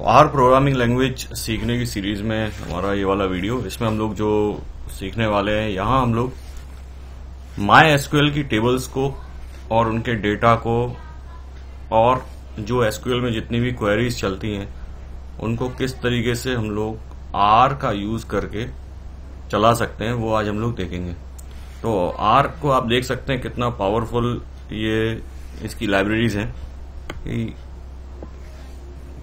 R programming language सीखने की series में हमारा ये वाला वीडियो इसमें हम लोग जो सीखने वाले हैं, यहाँ हम लोग माई एसक्यूएल की टेबल्स को और उनके डेटा को और जो एसक्यूएल में जितनी भी क्वेरीज चलती हैं, उनको किस तरीके से हम लोग आर का यूज़ करके चला सकते हैं, वो आज हम लोग देखेंगे। तो आर को आप देख सकते हैं कितना पावरफुल ये इसकी लाइब्रेरीज हैं।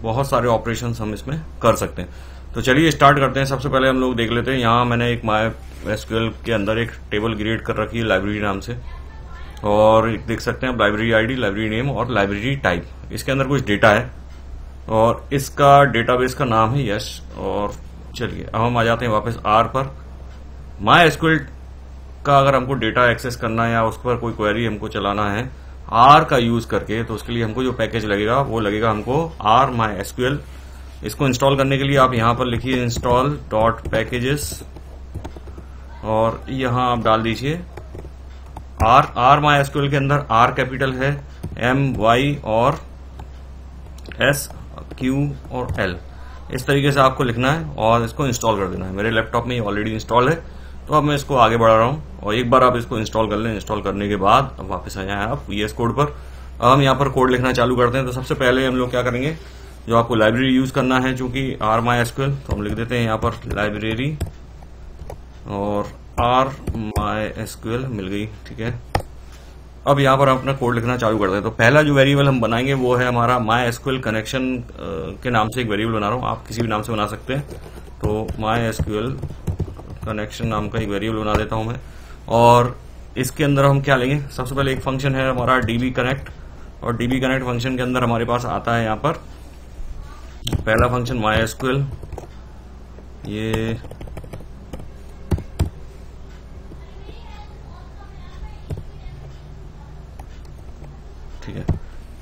बहुत सारे ऑपरेशन हम इसमें कर सकते हैं। तो चलिए स्टार्ट करते हैं। सबसे पहले हम लोग देख लेते हैं। यहाँ मैंने एक माई एसक्यूएल के अंदर एक टेबल क्रिएट कर रखी है लाइब्रेरी नाम से। और देख सकते हैं लाइब्रेरी आईडी लाइब्रेरी नेम और लाइब्रेरी टाइप इसके अंदर कुछ डेटा है। और इसका डेटाबेस का नाम है यश और चलिए, अब हम आ जाते हैं वापस आर पर। माई का अगर हमको डेटा एक्सेस करना है या उस पर कोई क्वेरी हमको चलाना है आर का यूज़ करके तो उसके लिए हमको जो पैकेज लगेगा, वो लगेगा हमको आर माई एसक्यूएल इसको इंस्टॉल करने के लिए आप यहाँ पर लिखिए इंस्टॉल डॉट पैकेजेस और यहाँ आप डाल दीजिए आर आर माई एसक्यूएल के अंदर आर कैपिटल है एम वाई और एस क्यू और एल इस तरीके से आपको लिखना है और इसको इंस्टॉल कर देना है। मेरे लैपटॉप में ये ऑलरेडी इंस्टॉल है। तो अब मैं इसको आगे बढ़ा रहा हूँ और एक बार आप इसको इंस्टॉल कर लें। इंस्टॉल करने के बाद अब वापस आ जाए आप वीएस कोड पर। अब हम यहाँ पर कोड लिखना चालू करते हैं। तो सबसे पहले हम लोग क्या करेंगे? जो आपको लाइब्रेरी यूज़ करना है, जो कि आर माई एसक्यूएल तो हम लिख देते हैं यहाँ पर लाइब्रेरी और आर माई एसक्यूएल मिल गई, ठीक है? अब यहाँ पर हम अपना कोड लिखना चालू करते हैं। तो पहला जो वेरिएबल हम बनाएँगे, वो है हमारा माई एसक्यूएल कनेक्शन के नाम से एक वेरिएबल बना रहा हूँ। आप किसी भी नाम से बना सकते हैं। तो माई एसक्यूएल कनेक्शन नाम का एक वेरिएबल बना देता हूँ मैं। और इसके अंदर हम क्या लेंगे? सबसे पहले एक फ़ंक्शन है हमारा डीबी कनेक्ट और डीबी कनेक्ट फ़ंक्शन के अंदर हमारे पास आता है यहाँ पर। पहला फ़ंक्शन माई एसक्यूएल ये ठीक है।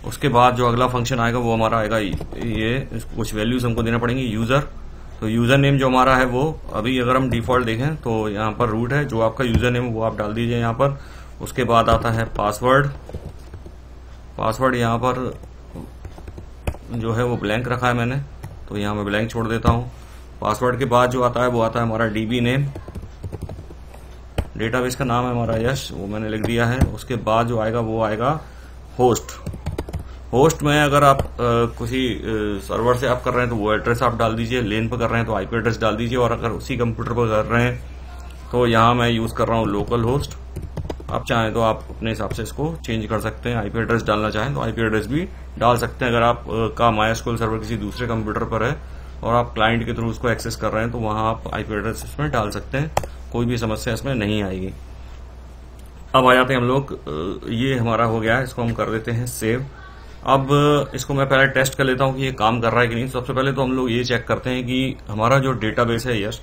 उसके बाद जो अगला फ़ंक्शन आएगा वो हमारा आएगा ये। कुछ वैल्यूज़ हमको देना पड़ेंगे। यूज़र तो यूज़र नेम जो हमारा है वो अभी अगर हम डिफ़ॉल्ट देखें तो यहाँ पर रूट है, जो आपका यूज़र नेम वो आप डाल दीजिए यहाँ पर। उसके बाद आता है पासवर्ड पासवर्ड यहाँ पर जो है वो ब्लैंक रखा है मैंने तो यहाँ मैं ब्लैंक छोड़ देता हूँ। पासवर्ड के बाद जो आता है वो आता है हमारा डीबी नेम डेटाबेस का नाम है हमारा यश, वो मैंने लिख दिया है। उसके बाद जो आएगा वो आएगा होस्ट होस्ट में अगर आप किसी सर्वर से आप कर रहे हैं तो वो एड्रेस आप डाल दीजिए, लेन पर कर रहे हैं तो आईपी एड्रेस डाल दीजिए और अगर उसी कंप्यूटर पर कर रहे हैं तो यहाँ मैं यूज़ कर रहा हूँ लोकल होस्ट। आप चाहें तो आप अपने हिसाब से इसको चेंज कर सकते हैं। आईपी एड्रेस डालना चाहें तो आईपी एड्रेस भी डाल सकते हैं। अगर आप का माया स्कूल सर्वर किसी दूसरे कंप्यूटर पर है और आप क्लाइंट के थ्रू उसको एक्सेस कर रहे हैं तो वहाँ आप आईपी एड्रेस इसमें डाल सकते हैं। कोई भी समस्या इसमें नहीं आएगी। अब आ जाते हैं हम लोग ये हमारा हो गया है। इसको हम कर देते हैं सेव। अब इसको मैं पहले टेस्ट कर लेता हूँ कि ये काम कर रहा है कि नहीं। सबसे पहले तो हम लोग ये चेक करते हैं कि हमारा जो डेटाबेस है यस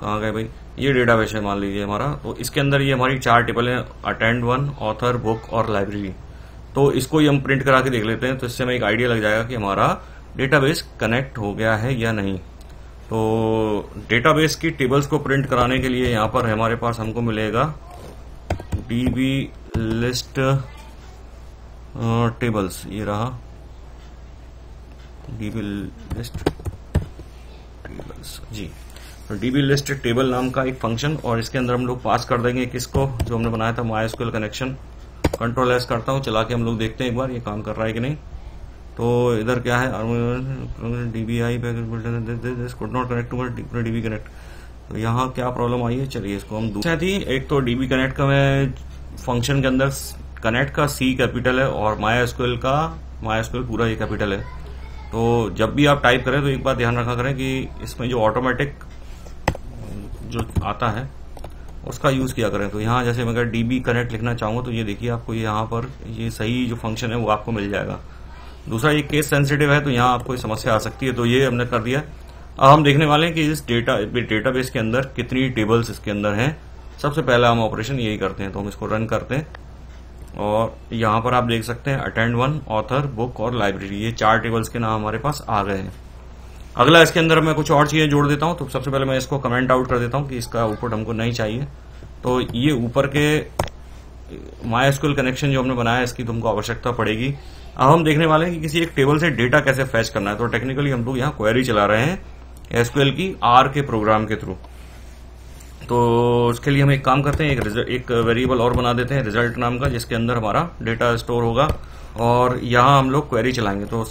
कहाँ गए भाई? ये डेटाबेस है, मान लीजिए हमारा। तो इसके अंदर ये हमारी चार टेबल है अटेंड वन ऑथर बुक और लाइब्रेरी तो इसको ही हम प्रिंट करा के देख लेते हैं तो इससे हमें एक आइडिया लग जाएगा कि हमारा डेटाबेस कनेक्ट हो गया है या नहीं। तो डेटाबेस की टेबल्स को प्रिंट कराने के लिए यहाँ पर हमारे पास हमको मिलेगा डीबी लिस्ट टेबल्स ये रहा। डीबी लिस्ट टेबल्स जी। डीबी लिस्ट टेबल नाम का एक फ़ंक्शन और इसके अंदर हम लोग पास कर देंगे किसको, जो हमने बनाया था माई कनेक्शन कंट्रोल एस करता हूँ, चला के हम लोग देखते हैं एक बार, ये काम कर रहा है कि नहीं। तो इधर क्या है DBI could not connect to DB connect तो यहाँ क्या प्रॉब्लम आई है, चलिए इसको हम दूसरा थी एक तो डीबी कनेक्ट का मैं फ़ंक्शन के अंदर कनेक्ट का सी कैपिटल है और माया एसक्यूएल का माया एसक्यूएल पूरा ये कैपिटल है। तो जब भी आप टाइप करें तो एक बात ध्यान रखा करें कि इसमें जो ऑटोमेटिक जो आता है, उसका यूज़ किया करें। तो यहाँ जैसे मैं अगर डीबी कनेक्ट लिखना चाहूँगा तो ये देखिए आपको यहाँ पर ये सही जो फ़ंक्शन है वो आपको मिल जाएगा। दूसरा, ये केस सेंसिटिव है तो यहाँ आपको समस्या आ सकती है। तो ये हमने कर दिया। अब हम देखने वाले हैं कि इस डेटा डेटाबेस के अंदर कितनी टेबल्स इसके अंदर हैं। सबसे पहला हम ऑपरेशन यही करते हैं। तो हम इसको रन करते हैं। और यहाँ पर आप देख सकते हैं अटेंड वन ऑथर बुक और लाइब्रेरी ये चार टेबल्स के नाम हमारे पास आ गए हैं। अगला, इसके अंदर मैं कुछ और चीज़ें जोड़ देता हूँ। तो सबसे पहले मैं इसको कमेंट आउट कर देता हूँ कि इसका आउटपुट हमको नहीं चाहिए। तो ये ऊपर के माई स्कूल कनेक्शन जो हमने बनाया है, इसकी तुमको आवश्यकता पड़ेगी। अब हम देखने वाले हैं कि किसी एक टेबल से डेटा कैसे फैच करना है। तो टेक्निकली हम लोग यहाँ क्वेरी चला रहे हैं एसक्यूएल की आर के प्रोग्राम के थ्रू तो उसके लिए हम एक काम करते हैं, एक एक वेरिएबल और बना देते हैं रिज़ल्ट नाम का, जिसके अंदर हमारा डेटा स्टोर होगा। और यहाँ हम लोग क्वेरी चलाएँगे। तो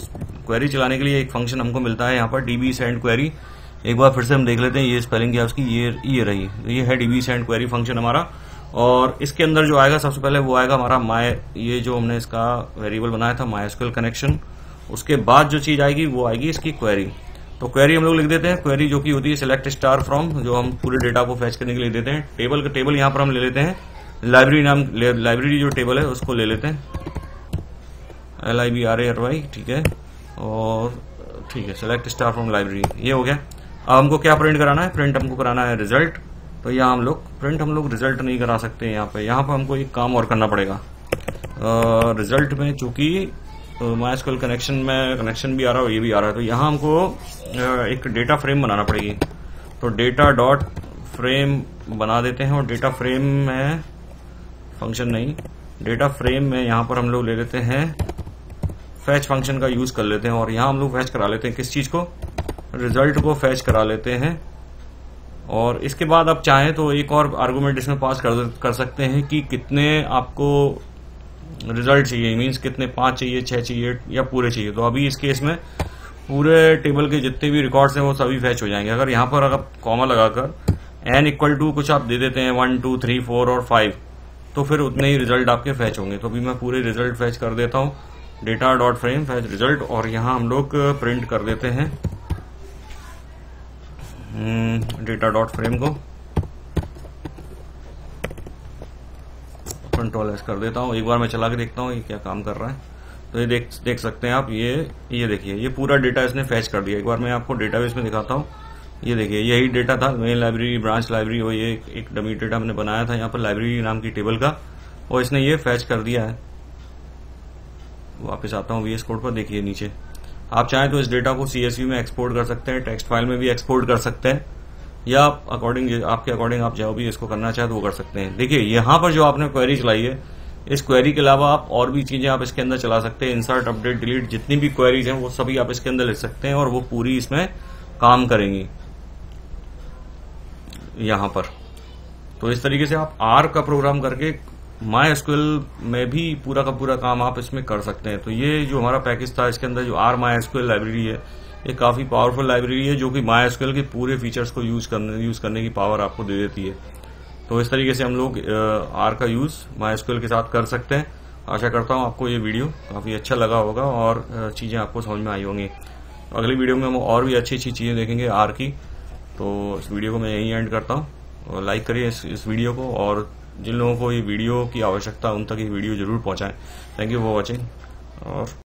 क्वेरी चलाने के लिए एक फ़ंक्शन हमको मिलता है यहाँ पर डीबी सेंड क्वेरी एक बार फिर से हम देख लेते हैं, ये स्पेलिंग क्या उसकी, ये ये रही। तो ये है डीबी सेंड क्वेरी फ़ंक्शन हमारा। और इसके अंदर जो आएगा, सबसे पहले वो आएगा हमारा माय ये जो हमने इसका वेरिएबल बनाया था माई कनेक्शन उसके बाद जो चीज़ आएगी, वो आएगी इसकी क्वेरी तो क्वेरी हम लोग लिख देते हैं। क्वेरी जो कि होती है सिलेक्ट स्टार फ्रॉम जो हम पूरे डेटा को फैच करने के लिए देते हैं। टेबल का टेबल यहाँ पर हम ले लेते हैं। लाइब्रेरी नाम लाइब्रेरी जो टेबल है, उसको ले लेते हैं। L I B R A R Y ठीक है। और, ठीक है सिलेक्ट स्टार फ्रॉम लाइब्रेरी ये हो गया। अब हमको क्या प्रिंट कराना है? प्रिंट हमको कराना है रिज़ल्ट तो यहाँ हम लोग प्रिंट हम लोग रिज़ल्ट नहीं करा सकते यहाँ पे। यहाँ पे हमको एक काम और करना पड़ेगा। रिज़ल्ट में चूँकि माई स्कूल कनेक्शन में कनेक्शन भी आ रहा है, ये भी आ रहा है। तो यहाँ हमको एक डेटा फ्रेम बनाना पड़ेगी। तो डेटा डॉट फ्रेम बना देते हैं और डेटा फ्रेम में फ़ंक्शन नहीं डेटा फ्रेम में यहाँ पर हम लोग ले लेते हैं फैच फ़ंक्शन का यूज़ कर लेते हैं और यहाँ हम लोग फैच करा लेते हैं। किस चीज़ को? रिज़ल्ट को फैच करा लेते हैं। और इसके बाद आप चाहें तो एक और आर्गूमेंट इसमें पास कर कर सकते हैं कि कितने आपको रिज़ल्ट चाहिए मीन्स कितने पाँच चाहिए, छह चाहिए या पूरे चाहिए। तो अभी इस केस में पूरे टेबल के जितने भी रिकॉर्ड्स हैं, वो सभी फैच हो जाएँगे। अगर यहाँ पर अगर कॉमा लगाकर एन इक्वल टू कुछ आप दे देते हैं वन टू थ्री फोर और फाइव तो फिर उतने ही रिज़ल्ट आपके फैच होंगे। तो अभी मैं पूरे रिज़ल्ट फैच कर देता हूँ। Data dot frame fetch result और यहाँ हम लोग प्रिंट कर देते हैं। डेटा डॉट फ्रेम को। कंट्रोल एस कर देता हूँ। एक बार मैं चला के देखता हूँ ये क्या काम कर रहा है। तो ये देख देख सकते हैं आप, ये ये देखिए, ये पूरा डेटा इसने फैच कर दिया। एक बार मैं आपको डेटाबेस में दिखाता हूँ। ये देखिए, यही डेटा था मेन लाइब्रेरी ब्रांच लाइब्रेरी और ये एक डमी डेटा हमने बनाया था, यहाँ पर लाइब्रेरी नाम की टेबल का, और इसने ये फैच कर दिया है। वापस आता हूँ वीएस कोड पर, देखिए नीचे। आप चाहें तो इस डेटा को सीएसवी में एक्सपोर्ट कर सकते हैं टेक्स्ट फ़ाइल में भी एक्सपोर्ट कर सकते हैं। या आप अकॉर्डिंग आपके अकॉर्डिंग आप जो भी, इसको करना चाहे तो वो कर सकते हैं। देखिए, यहाँ पर जो आपने क्वेरी चलाई है, इस क्वेरी के अलावा आप और भी चीज़ें आप इसके अंदर चला सकते हैं। इंसर्ट अपडेट डिलीट जितनी भी क्वेरीज हैं, वो सभी आप इसके अंदर लिख सकते हैं और वो पूरी इसमें काम करेंगी। यहाँ पर। तो इस तरीके से आप आर का प्रोग्राम करके माई एसक्यूएल में भी पूरा का पूरा काम आप इसमें कर सकते हैं। तो ये जो हमारा पैकेज था, इसके अंदर जो आर माई एसक्यूएल लाइब्रेरी है ये काफ़ी पावरफुल लाइब्रेरी है जो कि एसक्यूएल के पूरे फीचर्स को यूज़ करने यूज़ करने की पावर आपको दे देती है। तो इस तरीके से हम लोग आर का यूज़ एसक्यूएल के साथ कर सकते हैं। आशा करता हूँ आपको ये वीडियो काफ़ी अच्छा लगा होगा और चीज़ें आपको समझ में आई होंगी। अगली वीडियो में हम और भी अच्छी अच्छी चीज़ें देखेंगे आर की। तो इस वीडियो को मैं यही एंड करता हूँ। और लाइक करिए इस, इस वीडियो को और जिन लोगों को ये वीडियो की आवश्यकता उन तक ये वीडियो ज़रूर पहुंचाएँ। थैंक यू फॉर वॉचिंग और